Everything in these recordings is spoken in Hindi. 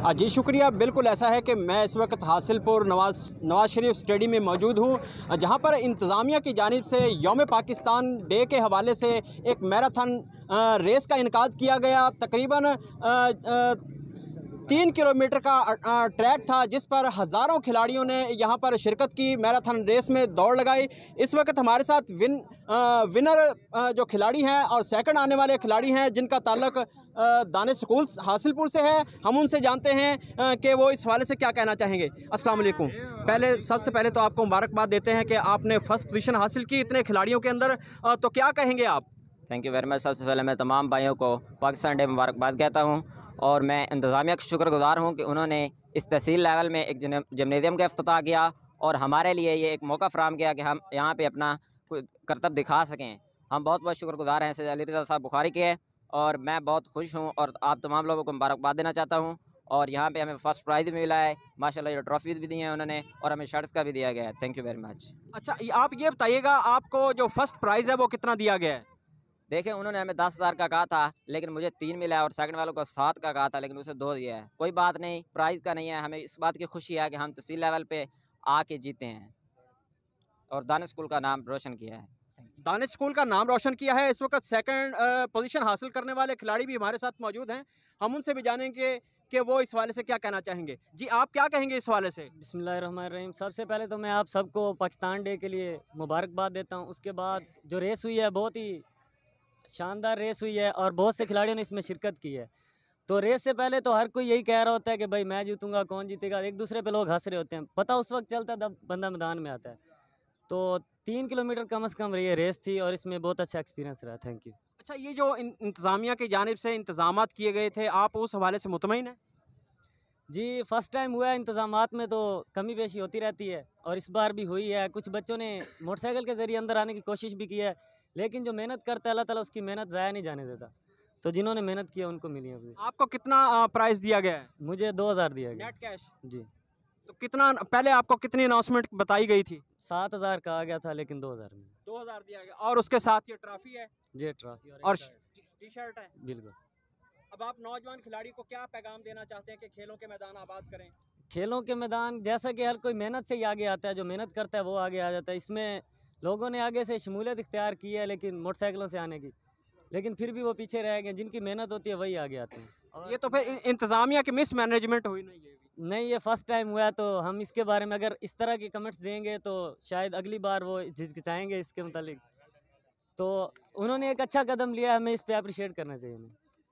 हाँ जी, शुक्रिया। बिल्कुल ऐसा है कि मैं इस वक्त हासिलपुर नवाज़ नवाज़ शरीफ स्टेडियम में मौजूद हूँ, जहाँ पर इंतज़ामिया की जानब से योम पाकिस्तान डे के हवाले से एक मैराथन रेस का इनका किया गया। तकरीबन तीन किलोमीटर का ट्रैक था, जिस पर हज़ारों खिलाड़ियों ने यहाँ पर शिरकत की, मैराथन रेस में दौड़ लगाई। इस वक्त हमारे साथ विन विनर जो खिलाड़ी हैं और सेकंड आने वाले खिलाड़ी हैं, जिनका ताल्लुक दानिश स्कूल हासिलपुर से है। हम उनसे जानते हैं कि वो इस हवाले से क्या कहना चाहेंगे। अस्सलाम वालेकुम। पहले, सबसे पहले तो आपको मुबारकबाद देते हैं कि आपने फ़र्स्ट पोजीशन हासिल की इतने खिलाड़ियों के अंदर। तो क्या कहेंगे आप? थैंक यू वेरी मच सबसे पहले मैं तमाम भाइयों को पाकिस्तान डे मुबारकबाद कहता हूँ। और मैं इंतज़ामिया का शुक्रगुजार हूँ कि उन्होंने इस तहसील लेवल में एक जमनेदियम का अफ्ताह किया और हमारे लिए ये एक मौका फ्राहम किया कि हम यहाँ पर अपना करतब दिखा सकें। हम बहुत बहुत शुक्रगुजार हैं सैद अली रजा साहब बुखारी के और मैं बहुत खुश हूँ और आप तमाम लोगों को मुबारकबाद देना चाहता हूँ और यहाँ पे हमें फ़र्स्ट प्राइज़ भी मिला है, माशाल्लाह ये ट्रॉफी भी दी है उन्होंने और हमें शर्ट्स का भी दिया गया है। Thank you very much. अच्छा आप ये बताइएगा आपको जो फ़र्स्ट प्राइज़ है वो कितना दिया गया है? देखें उन्होंने हमें दस हज़ार का कहा था लेकिन मुझे तीन मिला है और सेकंड वालों को सात का कहा था लेकिन उसे दो दिया है। कोई बात नहीं प्राइज़ का नहीं है। हमें इस बात की खुशी है कि हम तहसील लेवल पे आके जीते हैं। और दानिश स्कूल का नाम रोशन किया है। दानिश स्कूल का नाम रोशन किया है। इस वक्त सेकंड पोजीशन हासिल करने वाले खिलाड़ी भी हमारे साथ मौजूद हैं। हम उनसे भी जानेंगे कि वो इस वाले से क्या कहना चाहेंगे। जी आप क्या कहेंगे इस वाले से? बिस्मिल्लाहिर्रहमानिर्रहीम। सबसे पहले तो मैं आप सबको पाकिस्तान डे के लिए मुबारकबाद देता हूँ। उसके बाद जो रेस हुई है बहुत ही शानदार रेस हुई है और बहुत से खिलाड़ियों ने इसमें शिरकत की है। तो रेस से पहले तो हर कोई यही कह रहा होता है कि भाई मैं जीतूँगा कौन जीतेगा? एक दूसरे पे लोग हंस रहे होते हैं। पता उस वक्त चलता है जब बंदा मैदान में आता है। तो तीन किलोमीटर कम अज़ कम ये रेस थी और इसमें बहुत अच्छा एक्सपीरियंस रहा। थैंक यू अच्छा ये जो इंतज़ामिया की जानब से इंतज़ाम किए गए थे आप उस हवाले से मुतमिन हैं? जी फ़र्स्ट टाइम हुआ है इंतज़ाम में तो कमी पेशी होती रहती है और इस बार भी हुई है। कुछ बच्चों ने मोटरसाइकिल के ज़रिए अंदर आने की कोशिश भी की है। लेकिन जो मेहनत करता है अल्लाह ताला उसकी मेहनत ज़ाया नहीं जाने देता। तो जिन्होंने मेहनत किया उनको मिली है आपको कितना प्राइस दिया गया है? मुझे दो हज़ार दिया गया। नेट कैश जी। तो कितना पहले आपको कितनी अनाउंसमेंट बताई गई थी? सात हज़ार का आ गया था लेकिन दो हज़ार में। दो हज़ार दिया गया। और उसके साथ ये ट्रॉफी है? जी ट्रॉफी और टी शर्ट है? बिल्कुल। अब आप नौजवान खिलाड़ी को क्या पैगाम देना चाहते हैं कि खेलों के मैदान आबाद करें? खेलों के मैदान जैसा कि हर कोई मेहनत से ही आगे आता है जो मेहनत करता है वो आगे आ जाता है। इसमें लोगों ने आगे से शमूलियत इख्तियार की है लेकिन मोटरसाइकिलों से आने की। लेकिन फिर भी वो पीछे रह गए जिनकी मेहनत होती है वही आगे आते हैं। ये तो फिर इंतज़ामिया की मिस मैनेजमेंट हुई नहीं है नहीं ये फ़र्स्ट टाइम हुआ है तो हम इसके बारे में अगर इस तरह के कमेंट्स देंगे तो शायद अगली बार वो झिझकिचाएँगे इसके मतलब तो उन्होंने एक अच्छा कदम लिया हमें इस पर अप्रिशिएट करना चाहिए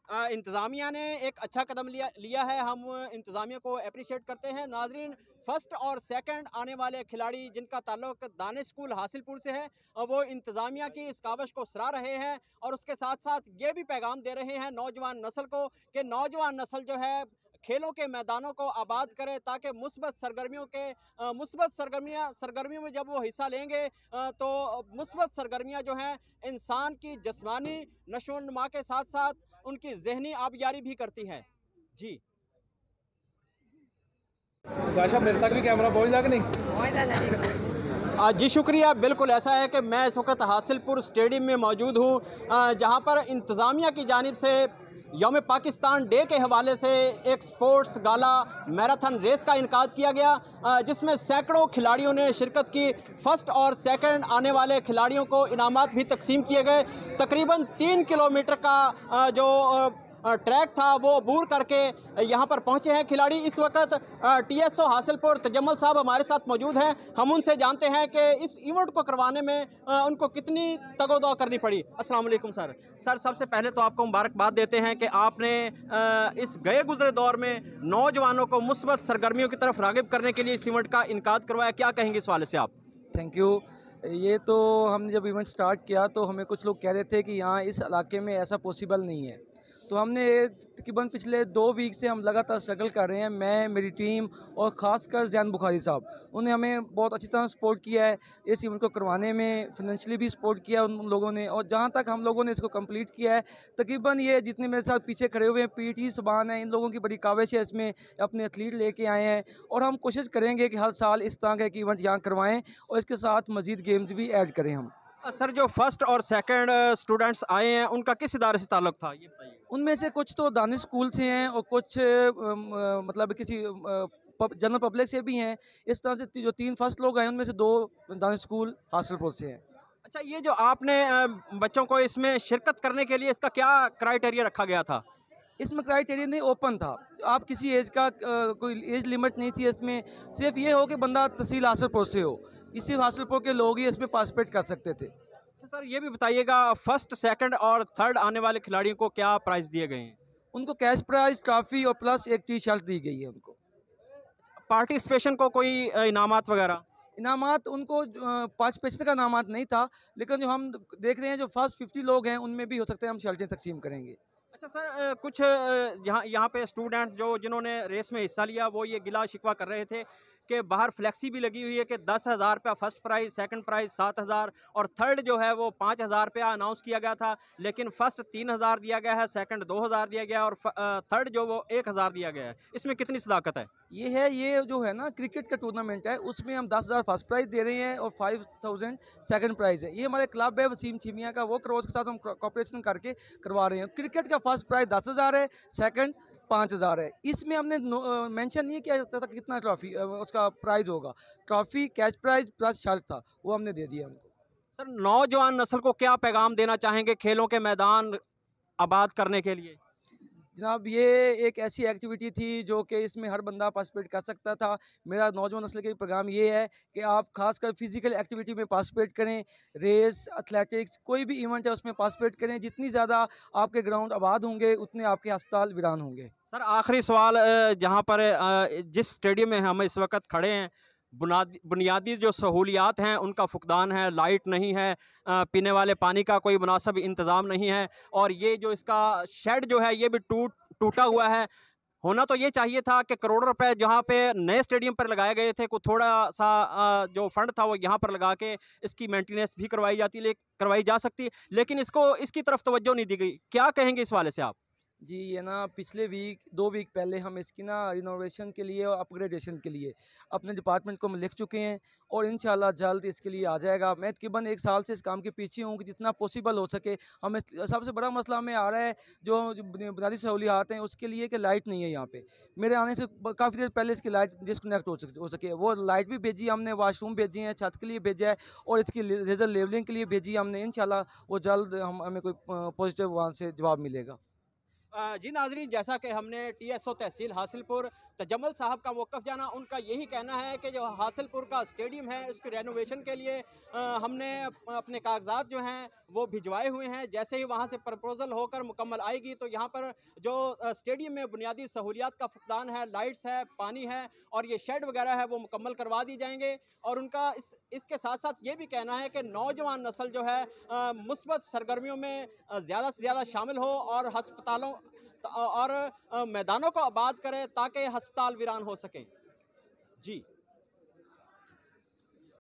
इंतज़ामिया ने एक अच्छा कदम लिया लिया है। हम इंतज़ामिया को अप्रिशिएट करते हैं। नाजरीन फ़र्स्ट और सेकंड आने वाले खिलाड़ी जिनका ताल्लुक दानिश स्कूल हासिलपुर से है वो इंतज़ामिया की इस काबश को सरा रहे हैं और उसके साथ साथ ये भी पैगाम दे रहे हैं नौजवान नस्ल को कि नौजवान नस्ल जो है खेलों के मैदानों को आबाद करें ताकि मुस्बत सरगर्मियों के मुस्बत सरगर्मियाँ सरगर्मियों में जब वो हिस्सा लेंगे तो मुस्बत सरगर्मियाँ जो हैं इंसान की जस्मानी नशो नमा के साथ साथ उनकी जहनी आबियारी भी करती हैं। जी। मेरे तक भी कैमरा पहुँच जाएगा नहीं? जी। शुक्रिया। बिल्कुल ऐसा है कि मैं इस वक्त हासिलपुर स्टेडियम में मौजूद हूँ जहाँ पर इंतज़ामिया की जानब से योम पाकिस्तान डे के हवाले से एक स्पोर्ट्स गाला मैराथन रेस का इनका किया गया जिसमें सैकड़ों खिलाड़ियों ने शिरकत की। फ़र्स्ट और सेकंड आने वाले खिलाड़ियों को इनामत भी तकसीम किए गए। तकरीबन तीन किलोमीटर का जो ट्रैक था वो अबूर करके यहाँ पर पहुँचे हैं खिलाड़ी। इस वक्त टी टीएसओ हासिलपुर तजम्मल साहब हमारे साथ मौजूद हैं। हम उनसे जानते हैं कि इस इवेंट को करवाने में उनको कितनी तगोदा करनी पड़ी। अस्सलाम वालेकुम सर। सर सबसे पहले तो आपको मुबारकबाद देते हैं कि आपने इस गए गुजरे दौर में नौजवानों को मुस्बत सरगर्मियों की तरफ़ रागब करने के लिए इस इवेंट का इनका करवाया। क्या कहेंगे इस वाले से आप? थैंक यू ये तो हमने जब इवेंट स्टार्ट किया तो हमें कुछ लोग कह रहे थे कि यहाँ इस इलाके में ऐसा पॉसिबल नहीं है। तो हमने तकरीबन पिछले दो वीक से हम लगातार स्ट्रगल कर रहे हैं, मैं, मेरी टीम और ख़ासकर जैन बुखारी साहब। उन्हें हमें बहुत अच्छी तरह सपोर्ट किया है, इस इवेंट को करवाने में फाइनेंशियली भी सपोर्ट किया उन लोगों ने और जहाँ तक हम लोगों ने इसको कंप्लीट किया है, तकरीबन ये जितने मेरे साथ पीछे खड़े हुए हैं पी टी सबान है, इन लोगों की बड़ी काविश है इसमें, अपने एथलीट लेके आए हैं और हम कोशिश करेंगे कि हर साल इस तरह का एक इवेंट यहाँ करवाएँ और इसके साथ मज़ीद गेम्स भी ऐड करें हम। सर, जो फ़र्स्ट और सेकंड स्टूडेंट्स आए हैं, उनका किस इदारे से ताल्लुक था, ये बताइए। उनमें से कुछ तो दानिश स्कूल से हैं और कुछ मतलब किसी जनरल पब्लिक से भी हैं। इस तरह से जो तीन फ़र्स्ट लोग हैं उनमें से दो दानिश स्कूल हासिलपुर से हैं। अच्छा ये जो आपने बच्चों को इसमें शिरकत करने के लिए इसका क्या क्राइटेरिया रखा गया था? इसमें क्राइटेरिया नहीं ओपन था। आप किसी एज का कोई एज लिमिट नहीं थी इसमें। सिर्फ़ ये हो कि बंदा तहसील हासिलपुर से हो। इसी हासिलपुर के लोग ही इसमें पार्टिसिपेट कर सकते थे। सर, ये भी बताइएगा फ़र्स्ट सेकंड और थर्ड आने वाले खिलाड़ियों को क्या प्राइस दिए गए हैं? उनको कैश प्राइज ट्रॉफी और प्लस एक टी शर्ट दी गई है उनको। पार्टिसिपेशन को कोई इनामात वगैरह? इनामात उनको पाँच पार्टिसिपेशन का इनामात नहीं था, लेकिन जो हम देख रहे हैं, जो फ़र्स्ट फिफ्टी लोग हैं, उनमें भी हो सकते हैं हम शर्टें तकसीम करेंगे। अच्छा सर कुछ यहाँ यहाँ पे स्टूडेंट्स जो, जिन्होंने रेस में हिस्सा लिया, वो ये गिला शिकवा कर रहे थे। कि बाहर फ्लेक्सी भी लगी हुई है कि दस हज़ार रुपया फ़र्स्ट प्राइज़, सेकंड प्राइज़, सात हज़ार और थर्ड जो है वो पाँच हज़ार रुपया अनाउंस किया गया था, लेकिन फ़र्स्ट तीन हज़ार दिया गया है, सेकंड दो हज़ार दिया गया और थर्ड जो वो एक हज़ार दिया गया है। इसमें कितनी सदाकत है? ये है, ये जो है ना क्रिकेट का टूर्नामेंट है, उसमें हम दस हज़ार फ़र्स्ट प्राइज़ दे रहे हैं और फाइव थाउज़ेंड सेकेंड प्राइज़ है। ये हमारे क्लब है वसीम छिमिया का, वो करोज के साथ हम कॉपरेशन करके करवा रहे हैं। क्रिकेट का फ़र्स्ट प्राइज़ दस हज़ार है सेकंड पाँच हज़ार है। इसमें हमने मेंशन नहीं किया जाता था कितना ट्रॉफी उसका प्राइज़ होगा। Trophy, cash prize plus shirt था, वो हमने दे दिया हमको। सर, नौजवान नस्ल को क्या पैगाम देना चाहेंगे खेलों के मैदान आबाद करने के लिए? जनाब, ये एक ऐसी एक्टिविटी थी जो कि इसमें हर बंदा पार्टिसिपेट कर सकता था। मेरा नौजवान नस्ल के प्रोग्राम ये है कि आप खासकर फ़िज़िकल एक्टिविटी में पार्टिसिपेट करें, रेस, एथलेटिक्स, कोई भी इवेंट है उसमें पार्टिसिपेट करें। जितनी ज़्यादा आपके ग्राउंड आबाद होंगे, उतने आपके अस्पताल वीरान होंगे। सर, आखिरी सवाल जहाँ पर जिस स्टेडियम में हम इस वक्त खड़े हैं बुनियादी बुनियादी जो सहूलियात हैं, उनका फुकदान है, लाइट नहीं है पीने वाले पानी का कोई मुनासब इंतज़ाम नहीं है और ये जो इसका शेड जो है, ये भी टूट, टूटा हुआ है। होना तो ये चाहिए था कि करोड़ों रुपए जहाँ पे नए स्टेडियम पर लगाए गए थे को थोड़ा सा जो फंड था वो यहाँ पर लगा के इसकी मेंटेनेंस भी करवाई जाती, ले, करवाई जा सकती, लेकिन इसको, इसकी तरफ़ तवज्जो नहीं दी गई। क्या कहेंगे इस वाले से आप? जी, ये ना पिछले वीक, दो वीक पहले हम इसकी ना रिनोवेशन के लिए और अपग्रेडेशन के लिए अपने डिपार्टमेंट को हम लिख चुके हैं और इन जल्द इसके लिए आ जाएगा। मैं तकरीबन एक साल से इस काम के पीछे हूँ कि जितना पॉसिबल हो सके। हमें सबसे बड़ा मसला हमें आ रहा है जो बुनियादी सहूलियात हैं, उसके लिए कि लाइट नहीं है यहाँ पर मेरे आने से काफ़ी देर पहले इसकी लाइट डिसकनेक्ट हो सके हो सके। वो लाइट भी भेजी हमने वाशरूम भेजी हैं, छत के लिए भेजा है और इसकी लेज़र लेवलिंग के लिए भेजी हमने। इन वो जल्द हम, हमें कोई पॉजिटिव वहाँ से जवाब मिलेगा। जी नाजरीन, जैसा कि हमने टी एस ओ तहसील हासिलपुर तजम्मल साहब का मौक़ जाना, उनका यही कहना है कि जो हासिलपुर का स्टेडियम है, उसकी रेनोवेशन के लिए हमने अपने कागजात जो हैं, वो भिजवाए हुए हैं। जैसे ही वहाँ से प्रपोज़ल होकर मुकम्मल आएगी तो यहाँ पर जो स्टेडियम में बुनियादी सहूलियात का फुकदान है लाइट्स है, पानी है, और ये शेड वगैरह है, वो मुकम्मल करवा दी जाएँगे। और उनका इस, इसके साथ साथ ये भी कहना है कि नौजवान नस्ल जो है मुस्बत सरगर्मियों में ज़्यादा से ज़्यादा शामिल हो और हस्पतालों त- और मैदानों को आबाद करें ताकि हस्पताल वीरान हो सकें। जी।